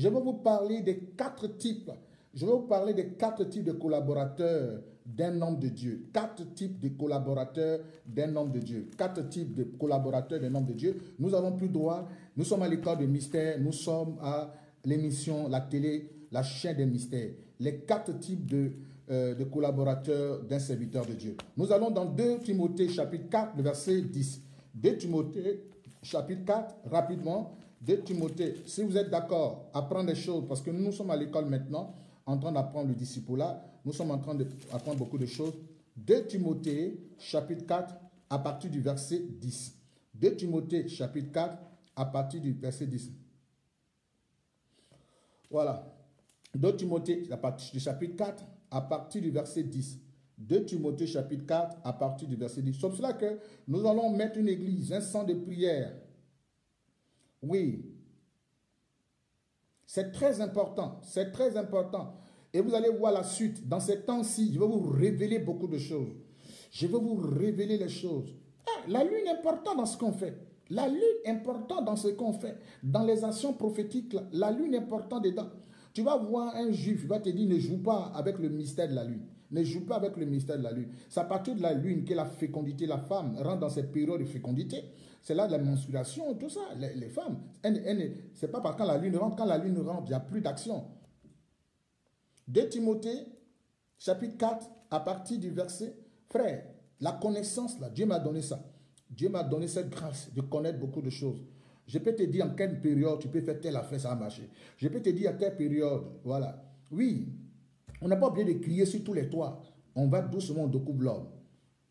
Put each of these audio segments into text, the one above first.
je vais vous parler des quatre types. Je vais vous parler des quatre types de collaborateurs d'un homme de Dieu. Quatre types de collaborateurs d'un homme de Dieu. Quatre types de collaborateurs d'un homme de Dieu. Nous avons plus droit. Nous sommes à l'école de mystère. Nous sommes à l'émission, la télé, la chaîne des mystères. Les quatre types de, euh, de collaborateurs d'un serviteur de Dieu. Nous allons dans 2 Timothée chapitre 4, verset 10. 2 Timothée chapitre 4, rapidement. 2 Timothée, si vous êtes d'accord, apprendre des choses, parce que nous sommes à l'école maintenant, en train d'apprendre le disciple-là, nous sommes en train d'apprendre beaucoup de choses. 2 Timothée chapitre 4, à partir du verset 10. 2 Timothée chapitre 4, à partir du verset 10. Voilà. 2 Timothée à partir du chapitre 4, à partir du verset 10. 2 Timothée chapitre 4 à partir du verset 10. C'est pour cela que nous allons mettre une église, un sang de prière. Oui. C'est très important. C'est très important. Et vous allez voir la suite. Dans ces temps-ci, je vais vous révéler beaucoup de choses. Je vais vous révéler les choses. Ah, la lune est importante dans ce qu'on fait. La lune est importante dans ce qu'on fait. Dans les actions prophétiques, la lune est importante dedans. Tu vas voir un juif, il va te dire ne joue pas avec le mystère de la lune. Ne joue pas avec le mystère de la lune. C'est à partir de la lune que la fécondité, la femme rentre dans cette période de fécondité. C'est là la menstruation, tout ça. Les, femmes, c'est pas par quand la lune rentre. Quand la lune rentre, il n'y a plus d'action. De Timothée, chapitre 4, à partir du verset, frère, la connaissance, là, Dieu m'a donné ça. Dieu m'a donné cette grâce de connaître beaucoup de choses. Je peux te dire en quelle période tu peux faire telle affaire, ça va marcher. Je peux te dire à quelle période, voilà. Oui, on n'a pas oublié de crier sur tous les toits. On va doucement, on découvre l'homme.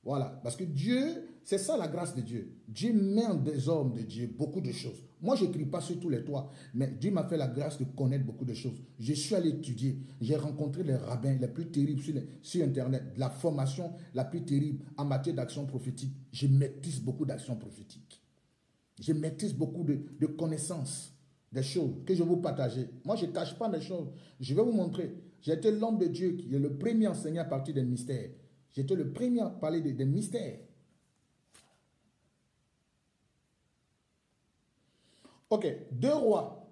Voilà, parce que Dieu, c'est ça la grâce de Dieu. Dieu met en des hommes de Dieu beaucoup de choses. Moi, je ne crie pas sur tous les toits, mais Dieu m'a fait la grâce de connaître beaucoup de choses. Je suis allé étudier. J'ai rencontré les rabbins les plus terribles sur, sur Internet. La formation la plus terrible en matière d'action prophétique. Je maîtrise beaucoup d'actions prophétiques. Je maîtrise beaucoup de, connaissances, des choses que je vais vous partager. Moi, je ne cache pas des choses. Je vais vous montrer. Été l'homme de Dieu qui est le premier enseignant à partir des mystères. J'étais le premier à parler des, mystères. Ok, deux rois.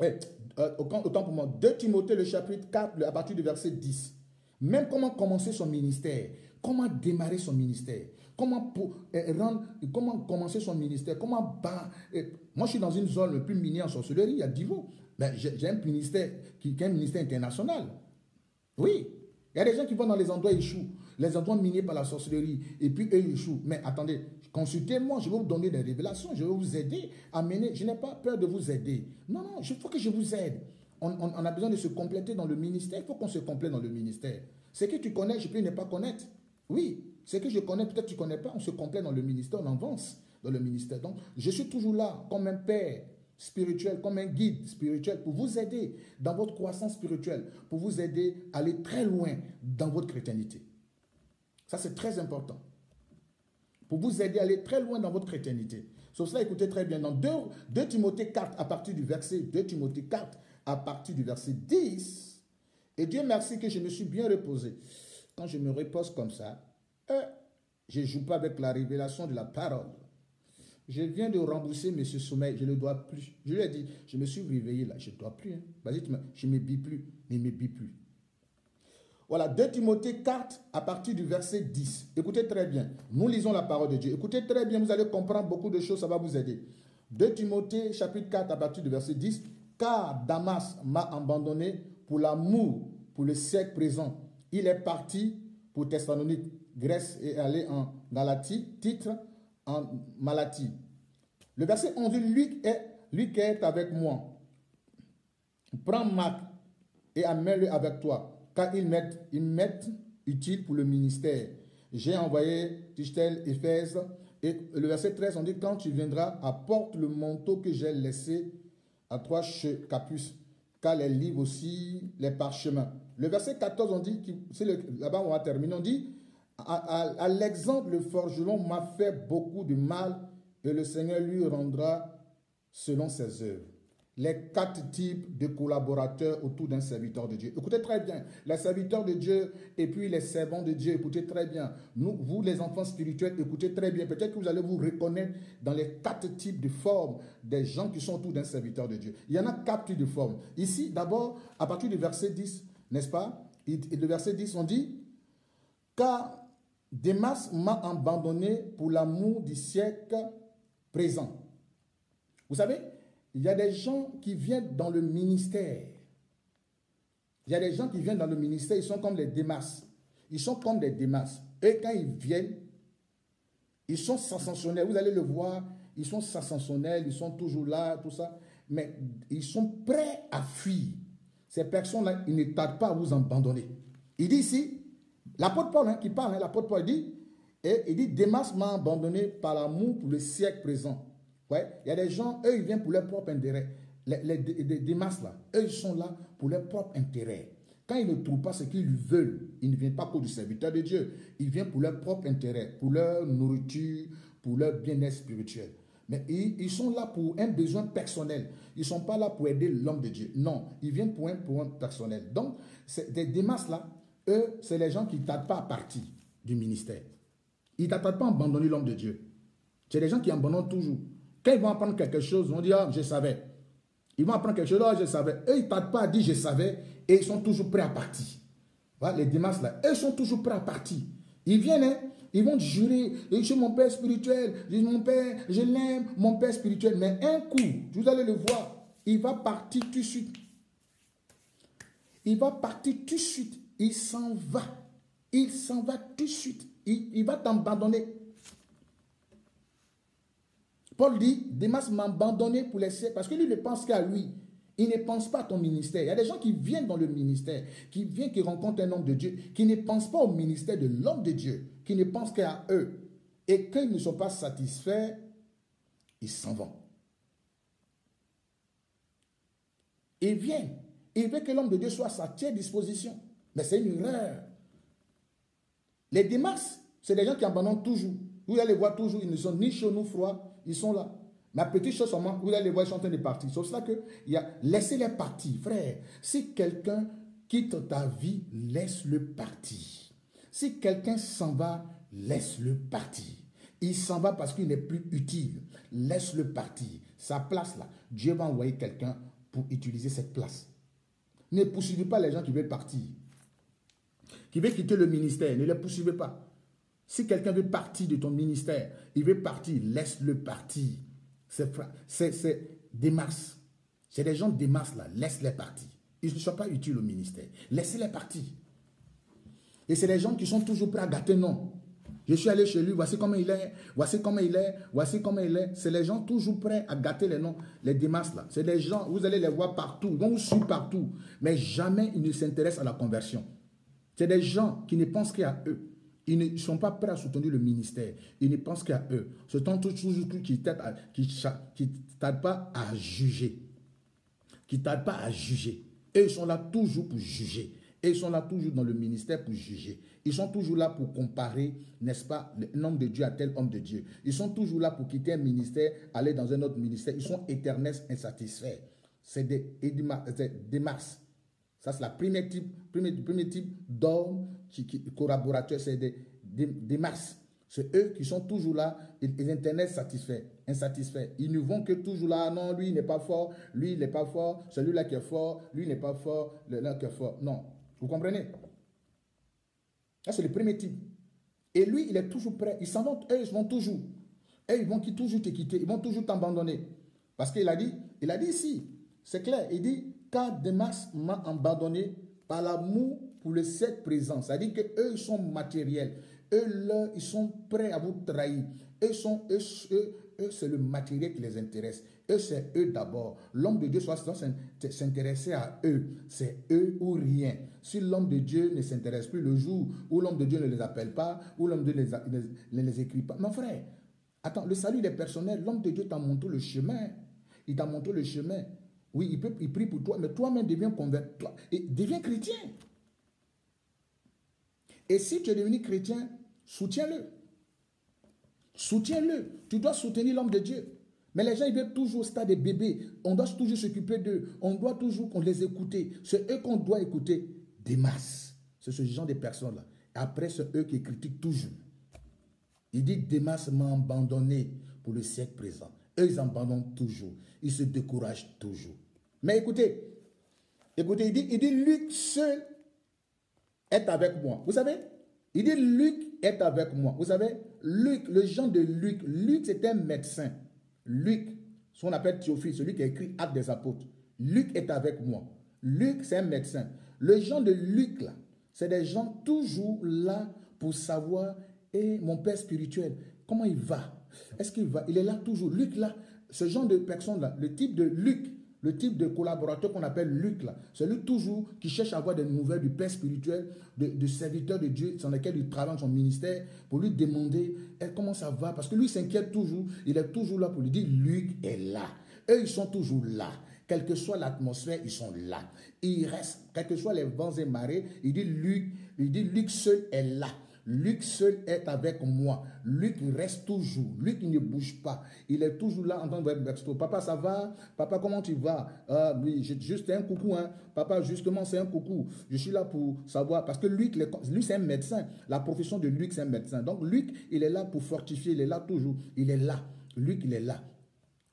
Euh, autant pour moi, 2 Timothée, le chapitre 4, à partir du verset 10. Même comment commencer son ministère, comment démarrer son ministère. Comment, pour, eh, rendre, comment commencer son ministère Comment eh, Moi, je suis dans une zone le plus minière en sorcellerie, à Divo. Ben, j'ai un ministère qui, est un ministère international. Oui. Il y a des gens qui vont dans les endroits échouent, les endroits minés par la sorcellerie, et puis eux échouent. Mais attendez, consultez-moi, je vais vous donner des révélations, je vais vous aider à mener. Je n'ai pas peur de vous aider. Non, non, il faut que je vous aide. On, a besoin de se compléter dans le ministère. Il faut qu'on se complète dans le ministère. Ce que tu connais, je peux ne pas connaître. Oui, ce que je connais, peut-être tu ne connais pas, on se complète dans le ministère, on avance dans le ministère. Donc, je suis toujours là comme un père spirituel, comme un guide spirituel pour vous aider dans votre croissance spirituelle, pour vous aider à aller très loin dans votre chrétienté. Ça, c'est très important. Pour vous aider à aller très loin dans votre chrétienté. Sur cela, écoutez très bien. Dans 2, 2 Timothée 4, à partir du verset 2 Timothée 4, à partir du verset 10, et Dieu merci que je me suis bien reposé. Quand je me repose comme ça, euh, je ne joue pas avec la révélation de la parole. Je viens de rembourser M. Sommeil, je ne dois plus. Je lui ai dit, je me suis réveillé là, je ne dois plus. Hein. Vas-y, je ne me plus, ne me plus. Voilà, 2 Timothée 4 à partir du verset 10. Écoutez très bien. Nous lisons la parole de Dieu. Écoutez très bien, vous allez comprendre beaucoup de choses, ça va vous aider. 2 Timothée chapitre 4 à partir du verset 10. Car Damas m'a abandonné pour l'amour, pour le siècle présent. Il est parti pour Thessalonique Grèce est allé en Galatie, titre en Malatie. Le verset 11 dit, lui, est, qui est avec moi, prends Marc et amène-le avec toi, car il m'est utile pour le ministère. J'ai envoyé Tichtel, Éphèse, et le verset 13, on dit, quand tu viendras, apporte le manteau que j'ai laissé à trois capus, car les livres aussi, les parchemins. Le verset 14, on dit, là-bas on va terminer, on dit, Alexandre le forgeron m'a fait beaucoup de mal et le Seigneur lui rendra selon ses œuvres. les quatre types de collaborateurs autour d'un serviteur de Dieu. Écoutez très bien, les serviteurs de Dieu et puis les servants de Dieu, écoutez très bien. Nous, vous les enfants spirituels, écoutez très bien. Peut-être que vous allez vous reconnaître dans les quatre types de formes des gens qui sont autour d'un serviteur de Dieu. Il y en a quatre types de formes. Ici, d'abord, à partir du verset 10, n'est-ce pas? Le verset 10, on dit, car Demas m'a abandonné pour l'amour du siècle présent. Vous savez, il y a des gens qui viennent dans le ministère. Il y a des gens qui viennent dans le ministère, ils sont comme les démas. Ils sont comme des démas. Et quand ils viennent, ils sont sensationnels. Vous allez le voir, ils sont sensationnels, ils sont toujours là, tout ça. Mais ils sont prêts à fuir. Ces personnes-là, ils ne tardent pas à vous abandonner. Il dit ici, l'apôtre Paul hein, qui parle, hein, l'apôtre Paul dit, et il dit, Démas m'a abandonné par l'amour pour le siècle présent. Ouais, il y a des gens, eux, ils viennent pour leur propre intérêt. Les, les, masses là, eux, ils sont là pour leur propre intérêt. Quand ils ne trouvent pas ce qu'ils veulent, ils ne viennent pas pour du serviteur de Dieu. Ils viennent pour leur propre intérêt, pour leur nourriture, pour leur bien-être spirituel. Mais ils, sont là pour un besoin personnel. Ils ne sont pas là pour aider l'homme de Dieu. Non, ils viennent pour un besoin personnel. Donc, des, des masses là, eux, c'est les gens qui ne tardent pas à partir du ministère. Ils ne tardent pas à abandonner l'homme de Dieu. C'est les gens qui abandonnent toujours. Quand ils vont apprendre quelque chose, ils vont dire, ah, je savais. Ils vont apprendre quelque chose, ah, je savais. Eux, ils ne partent pas à dire, je savais, et ils sont toujours prêts à partir. Voilà, les dimanches là, eux sont toujours prêts à partir. Ils viennent, hein, ils vont jurer, je suis mon père spirituel, je mon père, je l'aime, mon père spirituel. Mais un coup, vous allez le voir, il va partir tout de suite. Il va partir tout de suite. Il s'en va. Il s'en va tout de suite. Il, va t'abandonner. Paul dit, Demas m'a abandonné pour siècles, parce que lui ne pense qu'à lui. Il ne pense pas à ton ministère. Il y a des gens qui viennent dans le ministère, qui viennent, qui rencontrent un homme de Dieu, qui ne pensent pas au ministère de l'homme de Dieu, qui ne pensent qu'à eux. Et quand ils ne sont pas satisfaits, ils s'en vont. Ils viennent. Ils veulent que l'homme de Dieu soit à sa disposition. Mais c'est une erreur. Les Demas, c'est des gens qui abandonnent toujours. Vous allez voir toujours, ils ne sont ni chauds ni froids, ils sont là. Ma petite chose seulement, vous allez les voir, ils sont en train de partir. C'est pour cela que il y a, laissez-les partir, frère. Si quelqu'un quitte ta vie, laisse-le partir. Si quelqu'un s'en va, laisse-le partir. Il s'en va parce qu'il n'est plus utile. Laisse-le partir. Sa place là, Dieu va envoyer quelqu'un pour utiliser cette place. Ne poursuivez pas les gens qui veulent partir. Qui veulent quitter le ministère. Ne les poursuivez pas. Si quelqu'un veut partir de ton ministère, il veut partir, laisse-le partir. C'est des masses. C'est des gens des masses là, laisse-les partir. Ils ne sont pas utiles au ministère. Laissez-les partir. Et c'est des gens qui sont toujours prêts à gâter, non. Je suis allé chez lui, voici comment il est, voici comment il est, voici comment il est. C'est les gens toujours prêts à gâter les noms, les démasses là. C'est des gens, vous allez les voir partout, ils vont vous suivre partout. Mais jamais ils ne s'intéressent à la conversion. C'est des gens qui ne pensent qu'à eux. Ils ne sont pas prêts à soutenir le ministère. Ils ne pensent qu'à eux. Ce sont toujours qui ne tardent pas à juger. Qui ne tardent pas à juger. Et ils sont là toujours pour juger. Et ils sont là toujours dans le ministère pour juger. Ils sont toujours là pour comparer, n'est-ce pas, un homme de Dieu à tel homme de Dieu. Ils sont toujours là pour quitter un ministère, aller dans un autre ministère. Ils sont éternels insatisfaits. C'est des, mars. Ça, c'est la première type, premier, premier type d'hommes qui, collaborateurs, c'est des, des, masses. C'est eux qui sont toujours là, les internets satisfaits, insatisfaits. Ils ne vont que toujours là, non, lui il n'est pas fort, lui il n'est pas fort, celui-là qui est fort, lui n'est pas fort, là qui est fort. Non. Vous comprenez? Ça, c'est le premier type. Et lui, il est toujours prêt. Ils s'en vont, eux, ils vont toujours. Et ils vont toujours te quitter, ils vont toujours t'abandonner. Parce qu'il a dit, il a dit ici, c'est clair, il dit, car Demas m'a abandonné par l'amour pour le siècle présent. C'est-à-dire qu'eux, ils sont matériels. Eux, là, ils sont prêts à vous trahir. Eux, sont, eux, eux, c'est le matériel qui les intéresse. Eux, c'est eux d'abord. L'homme de Dieu soit s'intéresser à eux. C'est eux ou rien. Si l'homme de Dieu ne s'intéresse plus le jour où l'homme de Dieu ne les appelle pas, où l'homme de Dieu ne les, écrit pas. Mon frère, attends, le salut est personnel. L'homme de Dieu t'a montré le chemin. Il t'a montré le chemin. Oui, il, peut, il prie pour toi, mais toi-même deviens deviens chrétien. Et si tu es devenu chrétien, soutiens-le. Soutiens-le. Tu dois soutenir l'homme de Dieu. Mais les gens, ils veulent toujours au stade des bébés. On doit toujours s'occuper d'eux. On doit toujours qu'on les écouter. C'est eux qu'on doit écouter des masses. C'est ce genre de personnes-là. Après, c'est eux qui critiquent toujours. Il dit, Démas m'a abandonné pour le siècle présent. Eux, ils abandonnent toujours. Ils se découragent toujours. Mais écoutez, écoutez, il dit, il dit, Luc seul est avec moi. Vous savez, il dit, Luc est avec moi. Vous savez, Luc, le genre de Luc, Luc c'est un médecin. Luc, qu'on appelle Théophile, celui qui a écrit Actes des apôtres. Luc est avec moi. Luc, c'est un médecin. Le genre de Luc, là, c'est des gens toujours là pour savoir, et mon père spirituel, comment il va? Est-ce qu'il va? Il est là toujours. Luc, là, ce genre de personne-là, le type de Luc, le type de collaborateur qu'on appelle Luc, là, c'est lui toujours qui cherche à avoir des nouvelles du Père spirituel, de, serviteur de Dieu, dans lequel il travaille dans son ministère, pour lui demander eh, comment ça va? Parce que lui s'inquiète toujours, il est toujours là pour lui dire Luc est là. Eux, ils sont toujours là. Quelle que soit l'atmosphère, ils sont là. Ils restent, quels que soient les vents et marées, il dit Luc, il dit Luc seul est là. Luc seul est avec moi. Luc reste toujours. Luc ne bouge pas. Il est toujours là en train de dire Papa, ça va? Papa, comment tu vas? Ah, Oui, juste un coucou. Hein. Papa, justement, c'est un coucou. Je suis là pour savoir. Parce que Luc, lui, c'est un médecin. La profession de Luc, c'est un médecin. Donc, Luc, il est là pour fortifier. Il est là toujours. Il est là. Luc, il est là.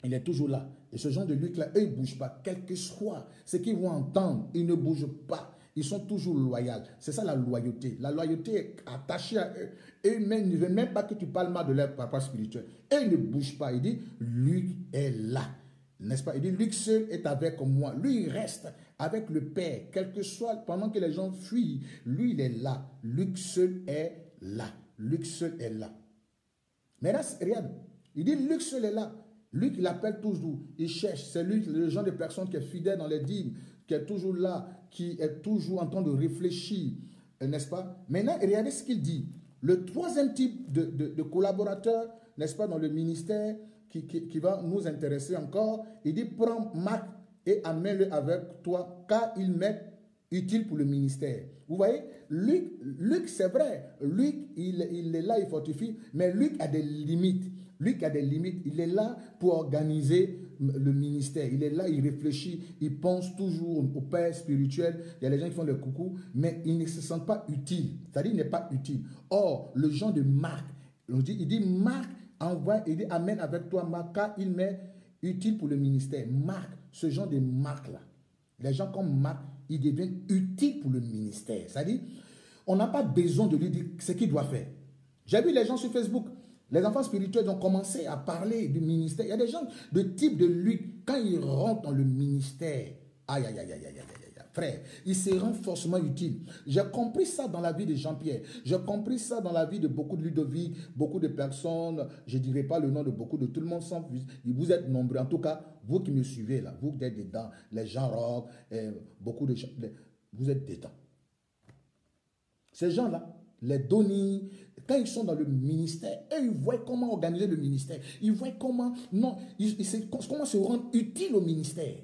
Il est toujours là. Et ce genre de Luc-là, eux, ils ne bougent pas. Quel que soit ce qu'ils vont entendre, ils ne bougent pas. Ils sont toujours loyaux. C'est ça la loyauté. La loyauté est attachée à eux. Et ils ne veulent même pas que tu parles mal de leur papa spirituel. Et ils ne bougent pas. Il dit, Luc est là. N'est-ce pas? Il dit, Luc seul est avec moi. Lui, il reste avec le Père. Quel que soit, pendant que les gens fuient, lui, il est là. Luc seul est là. Luc seul est là. Mais là, regarde. Il dit, Luc seul est là. Luc, il appelle toujours. Il cherche. C'est lui, le genre de personne qui est fidèle dans les dîmes, qui est toujours là, qui est toujours en train de réfléchir, euh, n'est-ce pas? Maintenant, regardez ce qu'il dit. Le troisième type de, de, collaborateur, n'est-ce pas, dans le ministère, qui, qui, va nous intéresser encore, il dit, prends Marc et amène-le avec toi, car il m'est utile pour le ministère. Vous voyez, Luc, Luc c'est vrai, Luc, il, il est là, il fortifie, mais Luc a des limites. Luc a des limites. Il est là pour organiser le ministère. Il est là, il réfléchit, il pense toujours au père spirituel. Il y a des gens qui font le coucou, mais il ne se sent pas utile. C'est-à-dire, il n'est pas utile. Or, le genre de Marc, il dit, il dit Marc, envoie, il dit Amène avec toi Marc, car il m'est utile pour le ministère. Marc, ce genre de Marc-là, les gens comme Marc, ils deviennent utiles pour le ministère. C'est-à-dire, on n'a pas besoin de lui dire ce qu'il doit faire. J'ai vu les gens sur Facebook, les enfants spirituels ont commencé à parler du ministère. Il y a des gens de type de lui, quand ils rentrent dans le ministère, aïe, aïe, aïe, aïe, aïe, aïe, frère, ils se rendent forcément utiles. J'ai compris ça dans la vie de Jean-Pierre. J'ai compris ça dans la vie de beaucoup de Ludovic, beaucoup de personnes. Je ne dirai pas le nom de beaucoup de tout le monde. Sans, vous êtes nombreux. En tout cas, vous qui me suivez là, vous qui êtes dedans, les gens rock, eh, beaucoup de gens, vous êtes dedans. Ces gens-là, les données, quand ils sont dans le ministère, eux, ils voient comment organiser le ministère. Ils voient comment, non, ils, se rendre utile au ministère.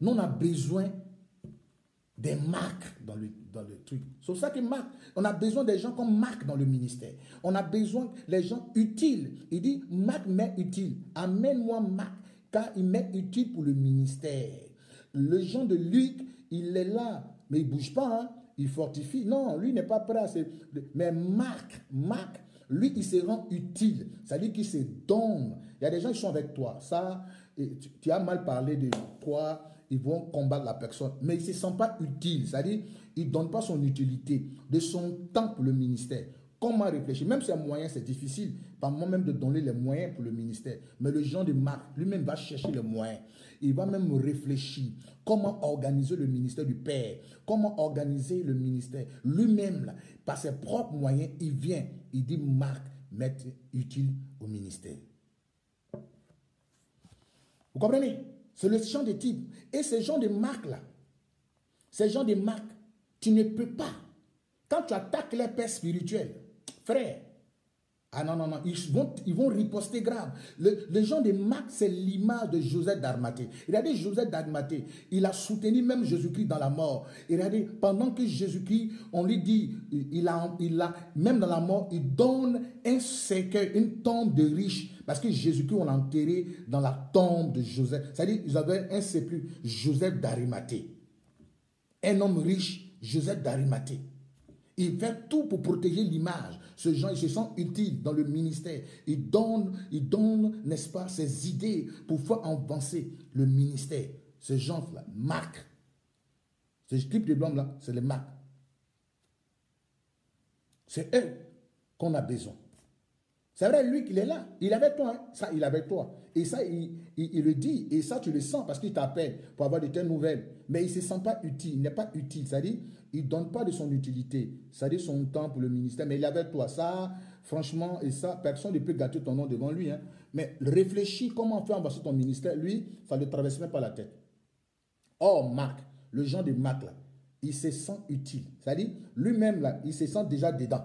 Nous, on a besoin des marques dans le, truc. C'est ça que Marc, on a besoin des gens comme Marc dans le ministère. On a besoin des gens utiles. Il dit, Marc m'est utile. Amène-moi Marc, car il m'est utile pour le ministère. Le gens de Luc, il est là, mais il ne bouge pas. Hein? Il fortifie. Non, lui n'est pas prêt. Mais Marc, Marc, lui, il se rend utile. C'est-à-dire qu'il se donne. Il y a des gens qui sont avec toi. Ça, tu, as mal parlé de toi, ils vont combattre la personne. Mais il ne se sent pas utile. C'est-à-dire, il ne donne pas son utilité, de son temps pour le ministère. Comment réfléchir Même si un moyen, c'est difficile, par moi-même de donner les moyens pour le ministère. Mais le genre de Marc, lui-même va chercher les moyens. Il va même réfléchir comment organiser le ministère du Père, comment organiser le ministère? Lui-même, par ses propres moyens, il vient, il dit Marc, mettre utile au ministère. Vous comprenez? C'est le champ de type. Et ces gens de Marc-là, ces gens de Marc, tu ne peux pas. Quand tu attaques les pères spirituels, frère, Ah non, non, non, ils vont, ils vont riposter grave. Le, les gens de Marc, c'est l'image de Joseph d'Armaté. Regardez Joseph d'Armaté, il a soutenu même Jésus-Christ dans la mort. Et regardez, pendant que Jésus-Christ, on lui dit, il a, il a, même dans la mort, il donne un cercueil, une tombe de riches. Parce que Jésus-Christ, on l'a enterré dans la tombe de Joseph. C'est-à-dire, ils avaient un sépulcre, Joseph d'Arimathée. Un homme riche, Joseph d'Arimathée. Il fait tout pour protéger l'image. Ce gens, ils se sentent utiles dans le ministère. Il donne, il donne, n'est-ce pas, ses idées pour faire avancer le ministère. Ces gens-là, Marc. Ce type de blancs-là, c'est les Marc. C'est eux qu'on a besoin. C'est vrai, lui qu'il est là. Il avait toi. Hein. Ça, il avait toi. Et ça, il, le dit. Et ça, tu le sens parce qu'il t'appelle pour avoir de telles nouvelles. Mais il ne se sent pas utile. Il n'est pas utile. C'est-à-dire, il ne donne pas de son utilité. C'est-à-dire son temps pour le ministère. Mais il avait toi. Ça, franchement, et ça, personne ne peut gâter ton nom devant lui. Hein. Mais réfléchis comment faire avancer ton ministère. Lui, ça ne le traverse même pas la tête. Or, Marc, le genre de Marc, là, il se sent utile. C'est-à-dire, lui-même, là, il se sent déjà dedans.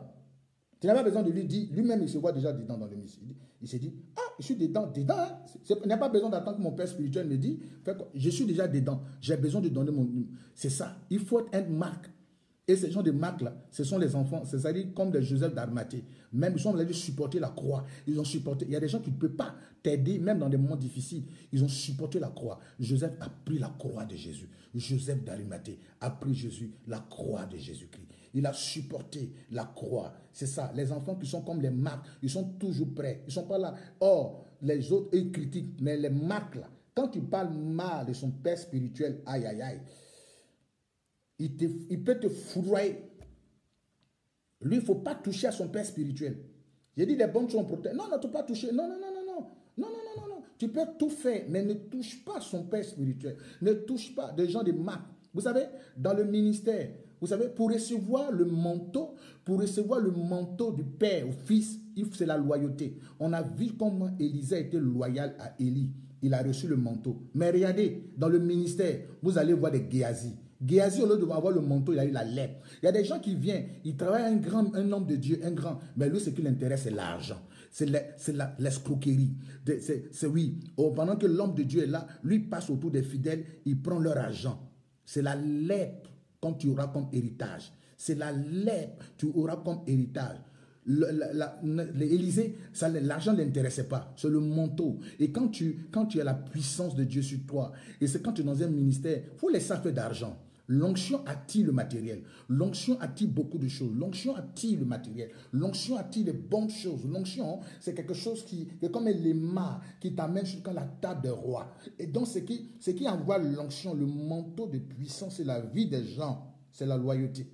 Tu n'as pas besoin de lui dire, lui-même, il se voit déjà dedans dans le ministère. Il s'est dit, ah, je suis dedans, dedans. Hein. Il n'y a pas besoin d'attendre que mon père spirituel me dise, je suis déjà dedans. J'ai besoin de donner mon. C'est ça. Il faut être marque. Et ces gens de marque là, ce sont les enfants, c'est-à-dire comme des Joseph d'Armaté. Même ils sont allés supporter la croix. Ils ont supporté. Il y a des gens qui ne peuvent pas t'aider, même dans des moments difficiles. Ils ont supporté la croix. Joseph a pris la croix de Jésus. Joseph d'Arimathée a pris Jésus, la croix de Jésus-Christ. Il a supporté la croix. C'est ça. Les enfants qui sont comme les marques, ils sont toujours prêts. Ils ne sont pas là. Or, les autres, ils critiquent. Mais les marques, là, quand tu parles mal de son père spirituel, aïe, aïe, aïe, il, il peut te foudroyer. Lui, il ne faut pas toucher à son père spirituel. J'ai dit les bonnes sont protégées. Non, non, tu ne pas toucher. Non, non, non, non, non. Non, non, non, non, non. Tu peux tout faire, mais ne touche pas son père spirituel. Ne touche pas des gens de marques. Vous savez, dans le ministère, vous savez, pour recevoir le manteau, pour recevoir le manteau du Père au Fils, c'est la loyauté. On a vu comment Élisée a été loyal à Élie. Il a reçu le manteau. Mais regardez, dans le ministère, vous allez voir des Géasi. Géasi, au lieu de avoir le manteau, il a eu la lèpre. Il y a des gens qui viennent, ils travaillent un grand, un homme de Dieu, un grand. Mais lui, ce qui l'intéresse, c'est l'argent. C'est l'escroquerie. C'est oui. Oh, pendant que l'homme de Dieu est là, lui passe autour des fidèles, il prend leur argent. C'est la lèpre comme tu auras comme héritage. C'est la lèpre que tu auras comme héritage. L'Élysée, l'argent ne l'intéressait pas, c'est le manteau. Et quand tu, quand tu as la puissance de Dieu sur toi, et c'est quand tu es dans un ministère, il faut laisser faire d'argent. L'onction attire le matériel. L'onction attire beaucoup de choses. L'onction attire le matériel. L'onction attire les bonnes choses. L'onction, c'est quelque chose qui est comme léma qui t'amène sur la table des rois. Et donc, ce qui, ce qui envoie l'onction, le manteau de puissance, c'est la vie des gens. C'est la loyauté.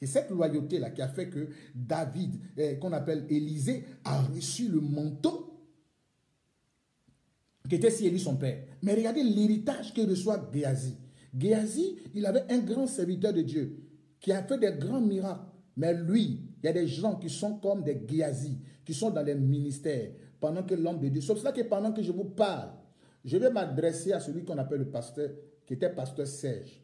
C'est cette loyauté-là qui a fait que David, eh, qu'on appelle Élisée, a reçu le manteau qui était si élu son père. Mais regardez l'héritage que reçoit Géasi. Géasi, il avait un grand serviteur de Dieu qui a fait des grands miracles. Mais lui, il y a des gens qui sont comme des Géasi, qui sont dans les ministères, pendant que l'homme de Dieu. C'est pour cela que pendant que je vous parle, je vais m'adresser à celui qu'on appelle le pasteur, qui était pasteur Serge.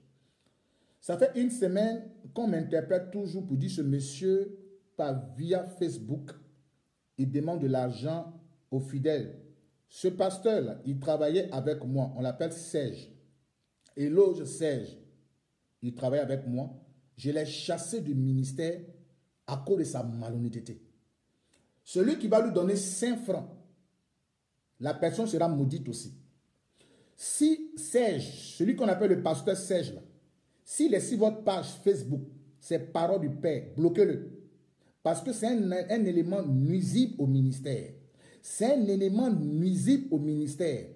Ça fait une semaine qu'on m'interprète toujours pour dire ce monsieur, par via Facebook, il demande de l'argent aux fidèles. Ce pasteur-là, il travaillait avec moi, on l'appelle Serge. Éloge Serge, il travaille avec moi. Je l'ai chassé du ministère à cause de sa malhonnêteté. Celui qui va lui donner 5 francs, la personne sera maudite aussi. Si Serge, celui qu'on appelle le pasteur Serge, s'il est sur votre page Facebook, c'est parole du Père, bloquez-le. Parce que c'est un, élément nuisible au ministère. C'est un élément nuisible au ministère.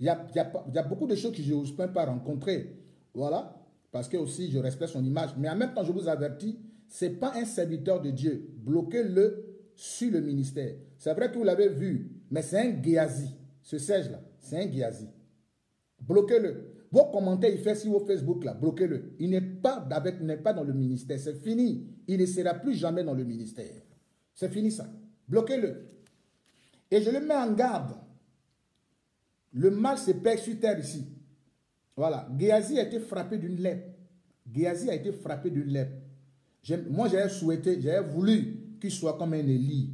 Il y a, beaucoup de choses que je n'ose pas rencontrer. Voilà. Parce que aussi, je respecte son image. Mais en même temps, je vous avertis, ce n'est pas un serviteur de Dieu. Bloquez-le sur le ministère. C'est vrai que vous l'avez vu, mais c'est un Géasi. Ce siège-là, c'est un Géasi. Bloquez-le. Vos commentaires, il fait sur vos Facebook, là, bloquez-le. Il n'est pas, n'est pas dans le ministère. C'est fini. Il ne sera plus jamais dans le ministère. C'est fini ça. Bloquez-le. Et je le mets en garde. Le mal se perd sur terre ici. Voilà. Géasi a été frappé d'une lèpre. Géasi a été frappé d'une lèpre. Moi, j'avais souhaité, j'avais voulu qu'il soit comme un Élie.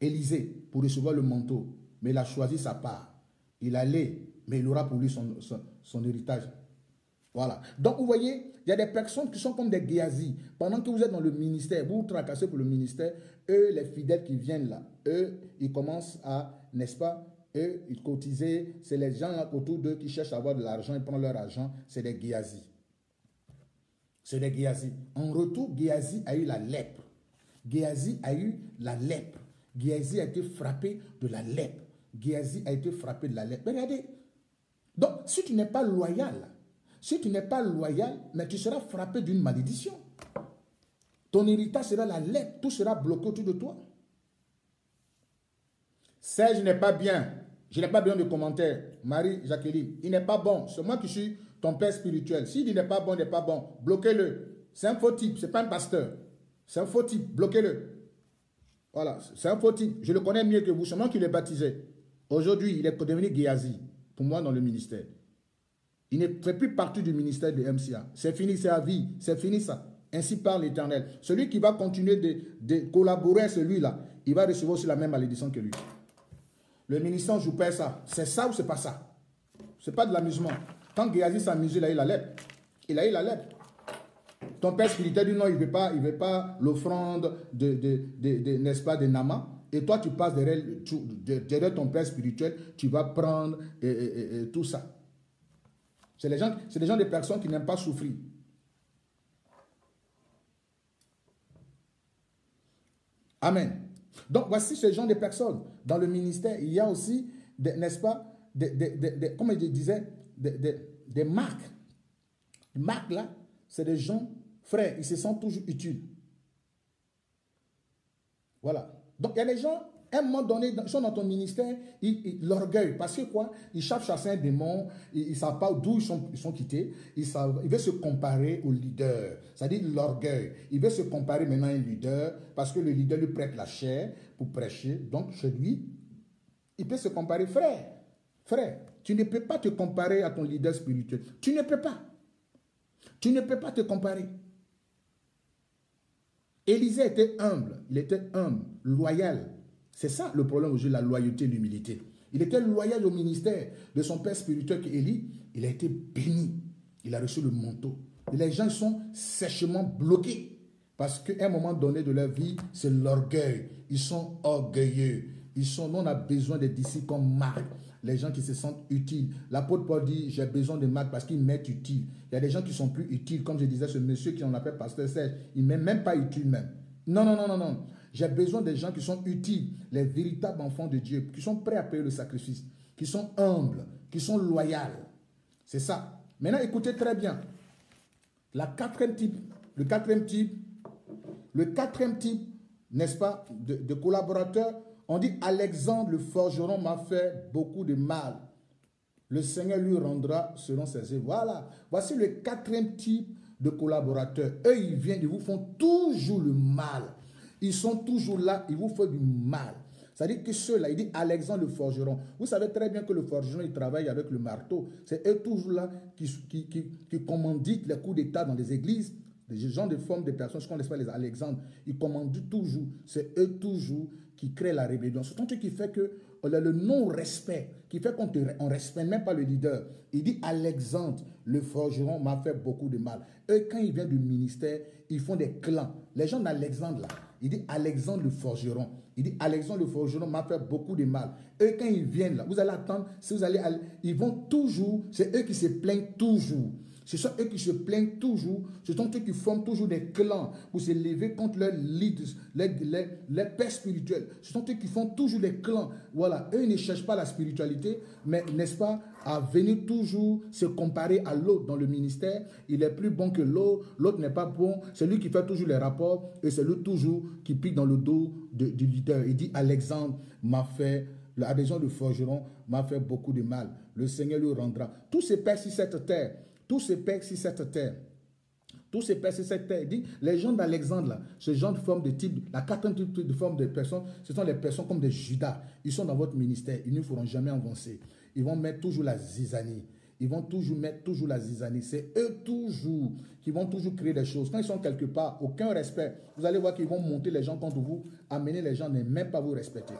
Élisée pour recevoir le manteau, mais il a choisi sa part. Il allait, mais il aura pour lui son, héritage. Voilà. Donc, vous voyez, il y a des personnes qui sont comme des Géazis. Pendant que vous êtes dans le ministère, vous vous tracassez pour le ministère, eux, les fidèles qui viennent là, eux, ils commencent à, n'est-ce pas, eux, ils cotisaient. C'est les gens autour d'eux qui cherchent à avoir de l'argent, ils prennent leur argent. C'est des Géazis. C'est des Géazis. En retour, Géasi a eu la lèpre. Géasi a eu la lèpre. Géasi a été frappé de la lèpre. Géasi a été frappé de la lèpre. regardez. Donc, si tu n'es pas loyal, si tu n'es pas loyal, mais tu seras frappé d'une malédiction. Ton héritage sera la lèpre. Tout sera bloqué autour de toi. Serge n'est pas bien. Je n'ai pas besoin de commentaires. Marie, Jacqueline, il n'est pas bon. C'est moi qui suis ton père spirituel. S'il n'est pas bon, il n'est pas bon. Bloquez-le. C'est un faux type. Ce n'est pas un pasteur. C'est un faux type. Bloquez-le. Voilà, c'est un faux type. Je le connais mieux que vous. C'est moi qui l'ai baptisé. Aujourd'hui, il est devenu Géazi, pour moi, dans le ministère. Il ne fait plus partie du ministère de MCA. C'est fini, c'est à vie. C'est fini ça. Ainsi parle l'Éternel. Celui qui va continuer de, de collaborer à celui-là, il va recevoir aussi la même malédiction que lui. Le ministère joue pas ça. C'est ça ou c'est pas ça? C'est pas de l'amusement. Quand Géazi s'amuse, il a eu la lèpre. Il a eu la lèpre. Ton père spirituel dit non, il ne veut pas, pas l'offrande de, de, n'est-ce pas, de Nama. Et toi, tu passes derrière, derrière ton père spirituel, tu vas prendre tout ça. C'est les gens, c'est des gens, des personnes qui n'aiment pas souffrir. Amen. Donc voici ce genre de personnes. Dans le ministère, il y a aussi, n'est-ce pas, des, comme je disais, des, marques. Les marques là, c'est des gens frères, ils se sentent toujours utiles. Voilà. Donc il y a des gens, un moment donné, ils sont dans ton ministère, l'orgueil, parce que quoi? Ils cherchent à un démon, ils ne savent pas d'où ils sont, ils sont quittés, ils, savent, ils veulent se comparer au leader, c'est-à-dire l'orgueil. Ils veulent se comparer maintenant à un leader, parce que le leader lui prête la chair pour prêcher, donc chez lui, il peut se comparer, frère, frère, tu ne peux pas te comparer à ton leader spirituel. Tu ne peux pas. Tu ne peux pas te comparer. Élisée était humble, il était humble, loyal. C'est ça le problème aujourd'hui, la loyauté et l'humilité. Il était loyal au ministère de son père spirituel qui Élie. Il a été béni. Il a reçu le manteau. Les gens sont sèchement bloqués. Parce qu'à un moment donné de leur vie, c'est l'orgueil. Ils sont orgueilleux. Ils sont, on a besoin des disciples comme Marc les gens qui se sentent utiles. L'apôtre Paul dit, j'ai besoin de Marc parce qu'il m'est utile. Il y a des gens qui sont plus utiles, comme je disais, ce monsieur qui en appelle pasteur Serge, il m'est même pas utile même. Non, non, non, non, non. J'ai besoin des gens qui sont utiles, les véritables enfants de Dieu, qui sont prêts à payer le sacrifice, qui sont humbles, qui sont loyaux. C'est ça. Maintenant, écoutez très bien. La quatrième type, le quatrième type, le quatrième type, n'est-ce pas, de, de collaborateurs on dit Alexandre le forgeron m'a fait beaucoup de mal. Le Seigneur lui rendra selon ses œuvres. Voilà. Voici le quatrième type de collaborateurs. Eux, ils viennent, ils vous font toujours le mal. Ils sont toujours là, ils vous font du mal. C'est-à-dire que ceux-là, il dit Alexandre le forgeron. Vous savez très bien que le forgeron, il travaille avec le marteau. C'est eux toujours là qui, commanditent les coups d'État dans les églises. Les gens de forme, des personnes, ce qu'on pas les Alexandres, ils commandent toujours. C'est eux toujours qui crée la rébellion. C'est un truc qui fait que le non-respect, qui fait qu'on ne respecte même pas le leader. Il dit Alexandre, le forgeron, m'a fait beaucoup de mal. Eux, quand ils viennent du ministère, ils font des clans. Les gens d'Alexandre, là, il dit Alexandre le forgeron. Il dit Alexandre le forgeron m'a fait beaucoup de mal. Eux, quand ils viennent là, vous allez attendre, ils vont toujours, c'est eux qui se plaignent toujours. Ce sont eux qui se plaignent toujours. Ce sont eux qui forment toujours des clans pour se lever contre leurs leaders, les, les, pères spirituels. Ce sont eux qui font toujours des clans. Voilà, eux ne cherchent pas la spiritualité, mais n'est-ce pas, à venir toujours se comparer à l'autre dans le ministère. Il est plus bon que l'autre, l'autre n'est pas bon. C'est lui qui fait toujours les rapports et c'est lui toujours qui pique dans le dos du leader. Il dit Alexandre m'a fait, l'adhésion de forgeron m'a fait beaucoup de mal. Le Seigneur lui rendra. Tous ces pères sur cette terre tous ces pères sur cette terre, tous ces pères sur cette terre, dit, les gens d'Alexandre, ce genre de forme de type, la quatrième type de forme de personnes, ce sont les personnes comme des Judas. Ils sont dans votre ministère, ils ne feront jamais avancer. Ils vont mettre toujours la zizanie. Ils vont toujours mettre toujours la zizanie. C'est eux toujours qui vont toujours créer des choses. Quand ils sont quelque part, aucun respect. Vous allez voir qu'ils vont monter les gens contre vous, amener les gens ne même pas vous respecter.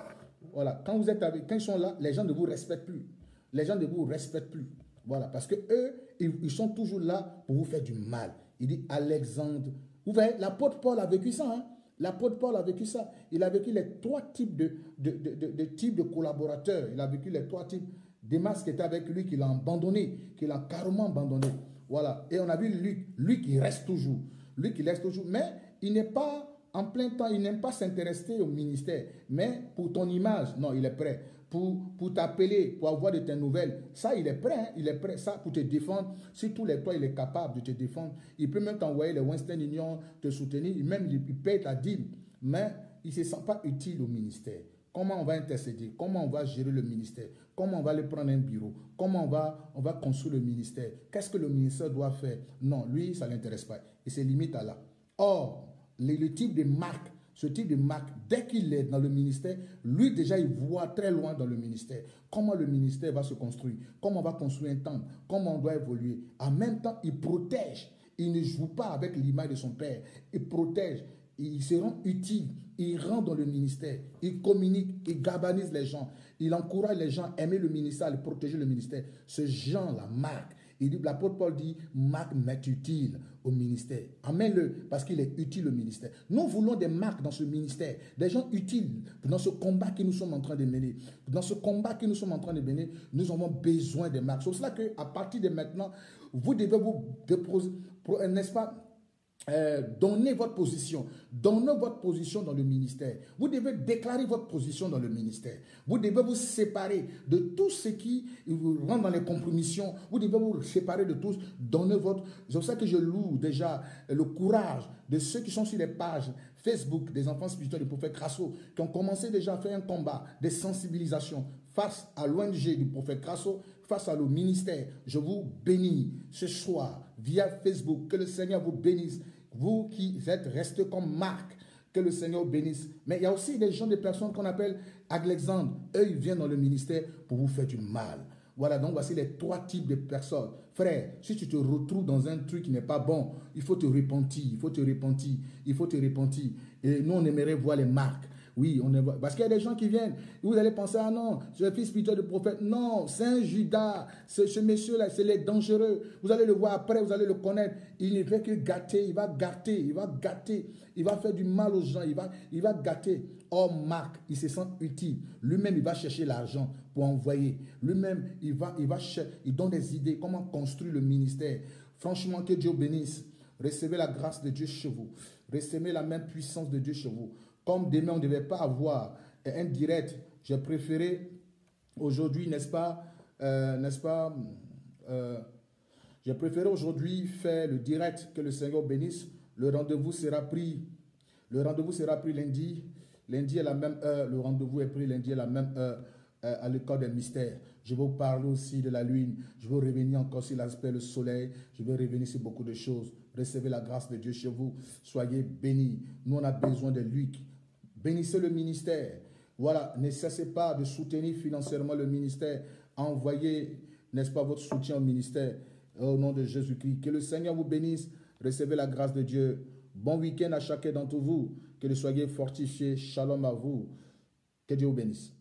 Voilà. Quand vous êtes avec, quand ils sont là, les gens ne vous respectent plus. Les gens ne vous respectent plus. Voilà. Parce que eux, ils, sont toujours là pour vous faire du mal. Il dit Alexandre. Vous voyez, l'apôtre Paul a vécu ça. Hein? L'apôtre Paul a vécu ça. Il a vécu les trois types de, de, de, types de collaborateurs. Il a vécu les trois types. Demas qui était avec lui, qu'il a abandonné, qu'il a carrément abandonné. Voilà. Et on a vu Luc, lui qui reste toujours. Lui qui reste toujours. Mais il n'est pas en plein temps, il n'aime pas s'intéresser au ministère. Mais pour ton image, non, il est prêt. Pour, pour t'appeler, pour avoir de tes nouvelles, ça, il est prêt. Hein. Il est prêt, ça, pour te défendre. Si tous les toits, il est capable de te défendre. Il peut même t'envoyer les Winston Union, te soutenir. Même, il paye ta dîme. Mais il ne se sent pas utile au ministère. Comment on va intercéder? Comment on va gérer le ministère? Comment on va aller prendre un bureau? Comment on va, on va construire le ministère? Qu'est-ce que le ministère doit faire? Non, lui, ça ne l'intéresse pas. Il se limite à là. Or, le, type de marque, ce type de marque, dès qu'il est dans le ministère, lui déjà, il voit très loin dans le ministère comment le ministère va se construire, comment on va construire un temple, comment on doit évoluer? En même temps, il protège. Il ne joue pas avec l'image de son père. Il protège. Il se rend utile. Il rentre dans le ministère. Il communique. Il galvanise les gens. Il encourage les gens à aimer le ministère, à protéger le ministère. Ce genre-là marque. Il dit, l'apôtre Paul dit, Marc m'est utile au ministère. Amène-le parce qu'il est utile au ministère. Nous voulons des marques dans ce ministère, des gens utiles dans ce combat que nous sommes en train de mener. Dans ce combat que nous sommes en train de mener, nous avons besoin des marques. C'est pour cela qu'à partir de maintenant, vous devez vous déposer, n'est-ce pas, euh, donnez votre position. Donnez votre position dans le ministère. Vous devez déclarer votre position dans le ministère. Vous devez vous séparer de tout ce qui vous rend dans les compromissions. Vous devez vous séparer de tous. Donnez votre... C'est pour ça que je loue déjà le courage de ceux qui sont sur les pages Facebook des enfants spirituels du prophète Crasso, qui ont commencé déjà à faire un combat de sensibilisation face à l'ONG du prophète Crasso, face à le ministère. Je vous bénis ce soir via Facebook. Que le Seigneur vous bénisse vous qui êtes restés comme marque, que le Seigneur bénisse. Mais il y a aussi des gens, des personnes qu'on appelle Alexandre. Eux, ils viennent dans le ministère pour vous faire du mal. Voilà, donc voici les trois types de personnes. Frère, si tu te retrouves dans un truc qui n'est pas bon, il faut te repentir, il faut te repentir, il faut te repentir. Et nous, on aimerait voir les marques. Oui, on est... parce qu'il y a des gens qui viennent. Vous allez penser, ah non, c'est le fils spirituel de prophète. Non, un Judas. Ce, monsieur-là, c'est les dangereux. Vous allez le voir après, vous allez le connaître. Il ne fait que gâter, il va gâter, il va gâter. Il va faire du mal aux gens, il va, il va gâter. Or, Marc, il se sent utile. Lui-même, il va chercher l'argent pour envoyer. Lui-même, il va, il va chercher, il donne des idées, comment construire le ministère. Franchement, que Dieu bénisse. Recevez la grâce de Dieu chez vous. Recevez la même puissance de Dieu chez vous. Comme demain, on ne devait pas avoir un direct, j'ai préféré aujourd'hui, n'est-ce pas, euh, n'est-ce pas, euh, j'ai préféré aujourd'hui faire le direct, que le Seigneur bénisse. Le rendez-vous sera pris, le rendez-vous sera pris lundi. Lundi à la même heure, le rendez-vous est pris lundi à la même heure euh, à l'école des mystères. Je vous parler aussi de la lune. Je vais revenir encore sur l'aspect du soleil. Je vais revenir sur beaucoup de choses. Recevez la grâce de Dieu chez vous. Soyez bénis. Nous, on a besoin de lui Bénissez le ministère. Voilà, ne cessez pas de soutenir financièrement le ministère. Envoyez, n'est-ce pas, votre soutien au ministère au nom de Jésus-Christ. Que le Seigneur vous bénisse. Recevez la grâce de Dieu. Bon week-end à chacun d'entre vous. Que vous soyez fortifiés. Shalom à vous. Que Dieu vous bénisse.